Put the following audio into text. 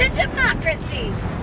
to democracy.